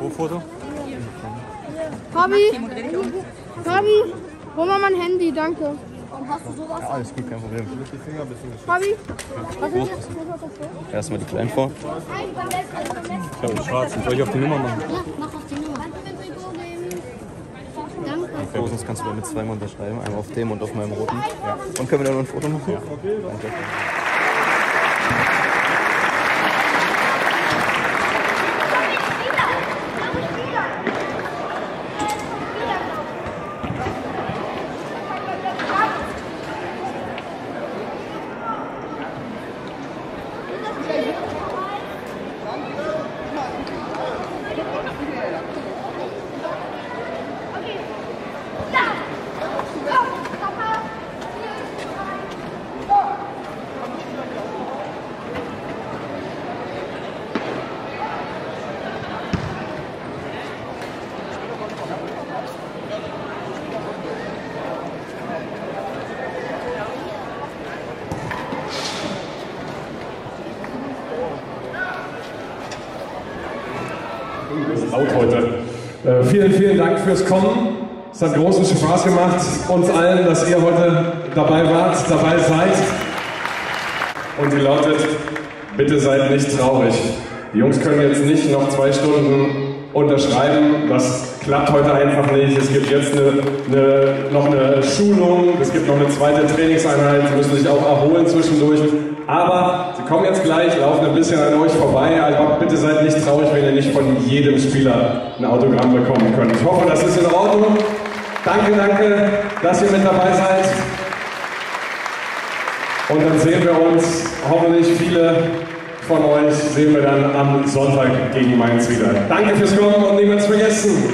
Pro-Foto? Fabi, Fabi, hol mal mein Handy, danke. Ja, alles gut, kein Problem. Fabi, Erstmal die kleinen vor. Ich glaube, die schwarzen. Soll ich auf die Nummer machen? Ja, mach auf die Nummer. Danke. Okay, sonst kannst du da mit zweimal unterschreiben. Einmal auf dem und auf meinem roten. Ja. Und können wir dann noch ein Foto machen? Ja. Danke. Laut heute. Äh, vielen, vielen Dank fürs Kommen. Es hat großen Spaß gemacht, uns allen, dass ihr heute dabei wart, dabei seid. Und sie lautet, bitte seid nicht traurig. Die Jungs können jetzt nicht noch zwei Stunden unterschreiben. Das klappt heute einfach nicht. Es gibt jetzt eine, eine, noch eine Schulung, es gibt noch eine zweite Trainingseinheit, sie müssen sich auch erholen zwischendurch. Aber sie kommen jetzt gleich, laufen ein bisschen an euch vorbei. Aber bitte seid nicht traurig, wenn ihr nicht von jedem Spieler ein Autogramm bekommen könnt. Ich hoffe, das ist in Ordnung. Danke, danke, dass ihr mit dabei seid. Und dann sehen wir uns, hoffentlich viele von euch sehen wir dann am Sonntag gegen Mainz wieder. Danke fürs Kommen und niemals vergessen.